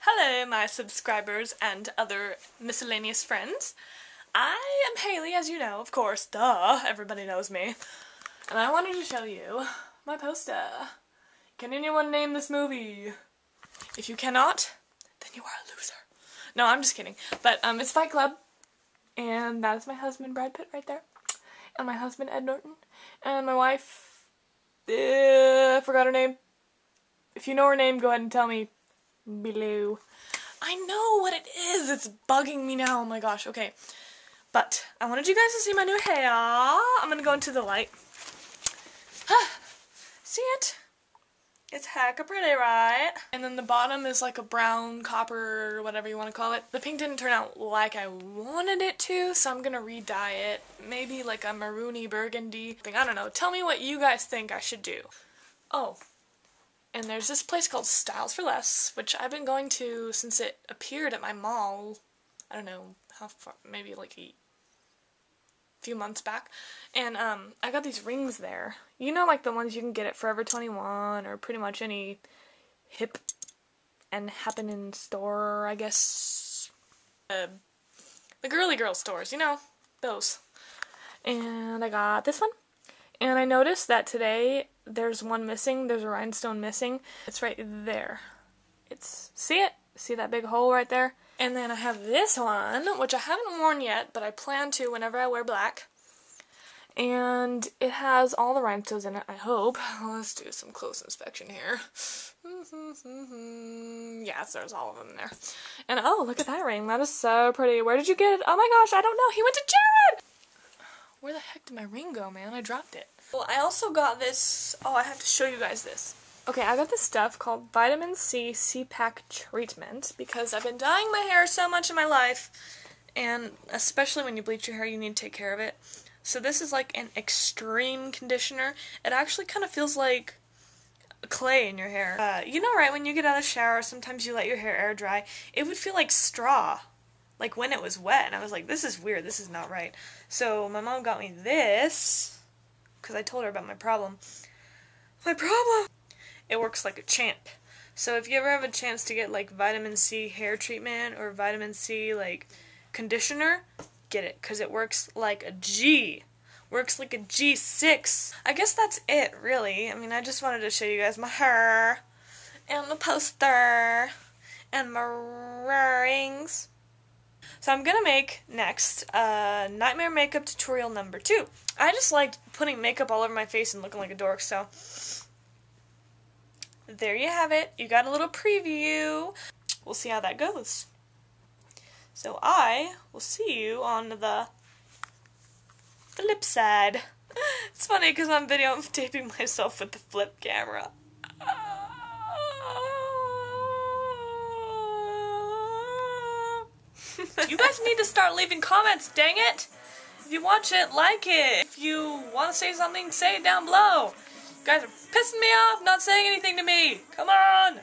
Hello, my subscribers and other miscellaneous friends. I am Hayley, as you know, of course, duh, everybody knows me. And I wanted to show you my poster. Can anyone name this movie? If you cannot, then you are a loser. No, I'm just kidding. But um, it's Fight Club, and that is my husband, Brad Pitt, right there. And my husband, Ed Norton. And my wife, uh, I forgot her name. If you know her name, go ahead and tell me below. I know what it is. It's bugging me now. Oh my gosh. Okay. But I wanted you guys to see my new hair. I'm going to go into the light. see it? It's hecka pretty, right? And then the bottom is like a brown, copper, whatever you want to call it. The pink didn't turn out like I wanted it to, so I'm gonna re-dye it. Maybe like a maroony burgundy thing. I don't know. Tell me what you guys think I should do. Oh, and there's this place called Styles for Less, which I've been going to since it appeared at my mall. I don't know how far, maybe like a few months back. And um, I got these rings there. You know, like the ones you can get at Forever 21 or pretty much any hip and happening store, I guess. Uh, the girly girl stores, you know, those. And I got this one. And I noticed that today there's one missing. There's a rhinestone missing. It's right there. It's, see it? See that big hole right there? And then I have this one, which I haven't worn yet, but I plan to whenever I wear black. And it has all the rhinestones in it, I hope. Let's do some close inspection here. yes, there's all of them there. And oh, look at that ring. That is so pretty. Where did you get it? Oh my gosh, I don't know. He went to Jared! Where the heck did my ring go, man? I dropped it. Well, I also got this. Oh, I have to show you guys this. Okay, I got this stuff called Vitamin C C-Pack Treatment because I've been dyeing my hair so much in my life, and especially when you bleach your hair, you need to take care of it. So this is like an extreme conditioner. It actually kind of feels like clay in your hair. Uh, you know, right, when you get out of the shower, sometimes you let your hair air dry. It would feel like straw, like when it was wet. And I was like, this is weird, this is not right. So my mom got me this, because I told her about my problem. My problem! It works like a champ. So if you ever have a chance to get like vitamin C hair treatment or vitamin C like conditioner, get it because it works like a G. Works like a G6. I guess that's it, really. I mean, I just wanted to show you guys my hair and the poster and my rings. So I'm gonna make next uh, nightmare makeup tutorial number two. I just liked putting makeup all over my face and looking like a dork, so there you have it. You got a little preview. We'll see how that goes. So I will see you on the the lip side. It's funny because I'm taping myself with the flip camera. you guys need to start leaving comments, dang it! If you watch it, like it. If you want to say something, say it down below. Guys are pissing me off not saying anything to me. Come on!